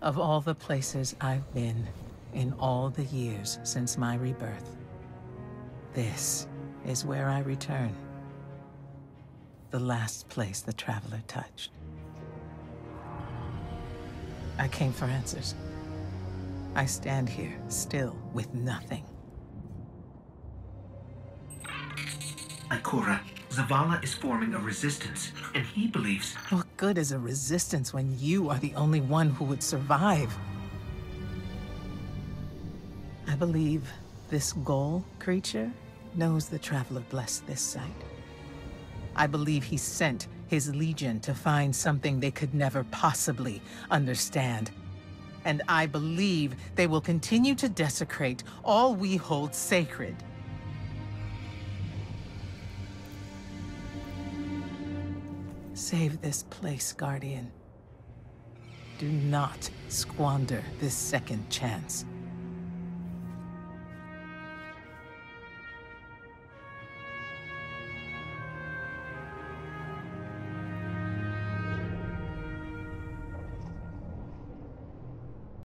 Of all the places I've been in all the years since my rebirth, this is where I return. The last place the Traveler touched. I came for answers. I stand here, still, with nothing. Ikora, Zavala is forming a resistance, and he believes... What good is a resistance when you are the only one who would survive? I believe this Ghaul creature knows the Traveler blessed this site. I believe he sent his legion to find something they could never possibly understand. And I believe they will continue to desecrate all we hold sacred. Save this place, Guardian. Do not squander this second chance.